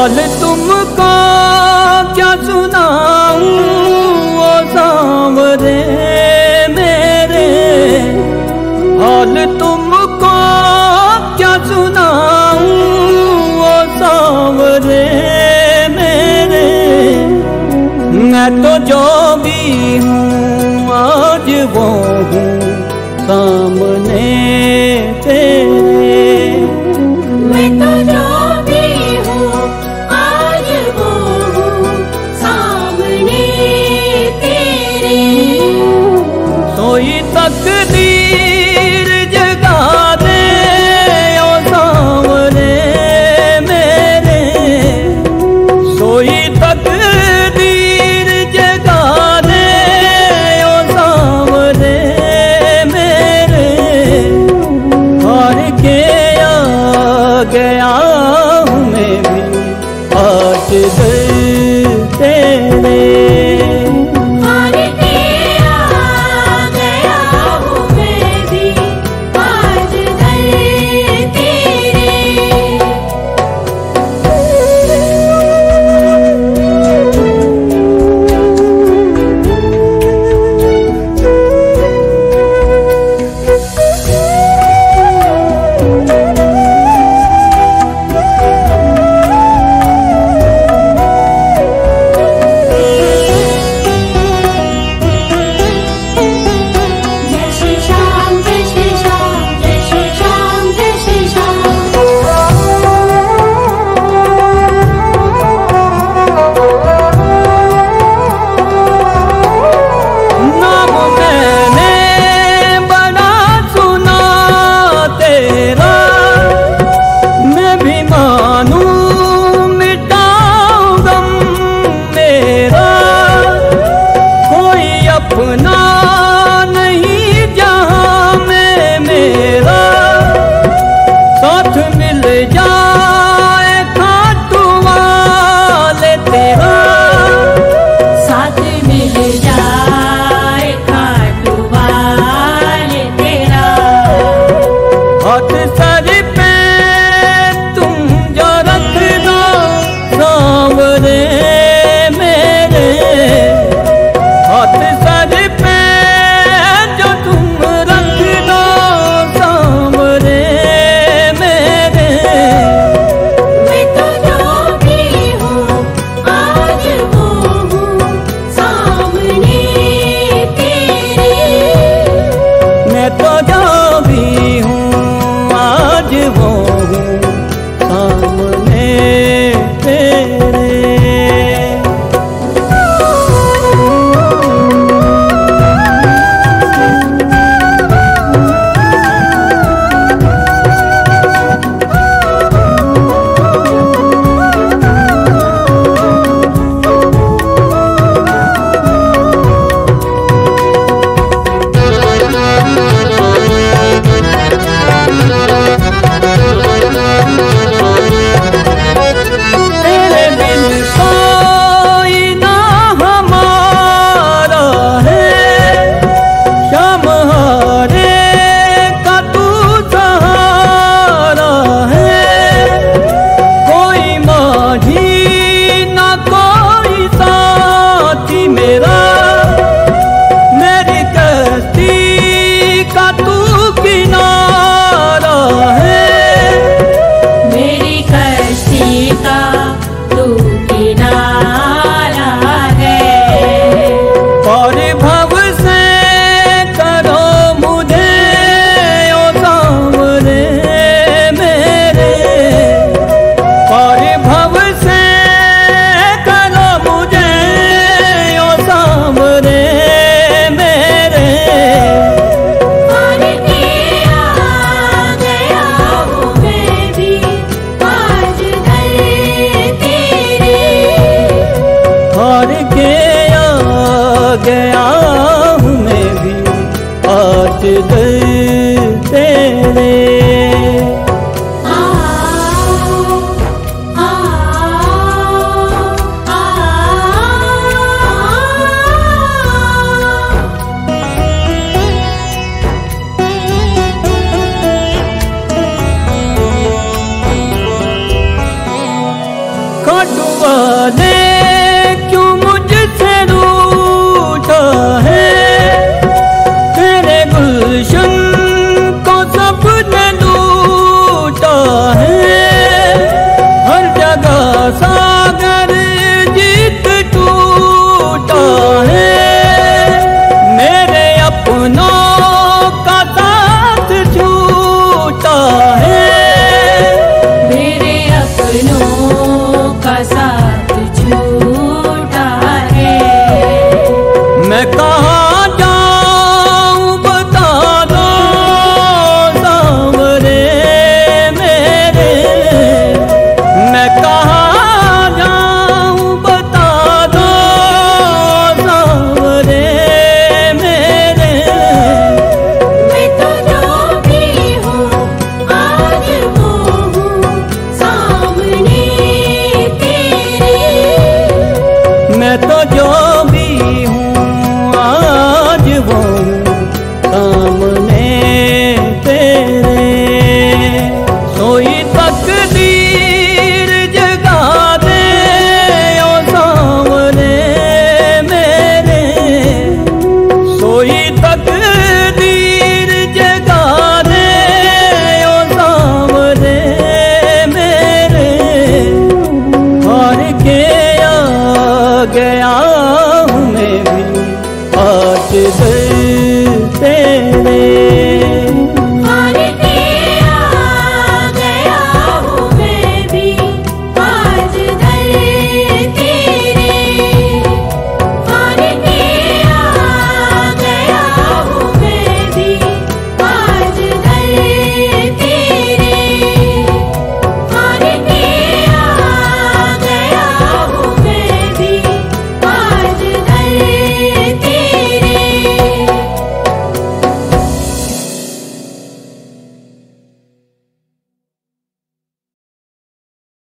हाल तुमको क्या सुनाऊं? ओ सांवरे मेरे, हाल तुमको क्या सुनाऊं? ओ सांवरे मेरे, मैं तो जो भी हूँ, आज वो हूँ सामने। तकदीर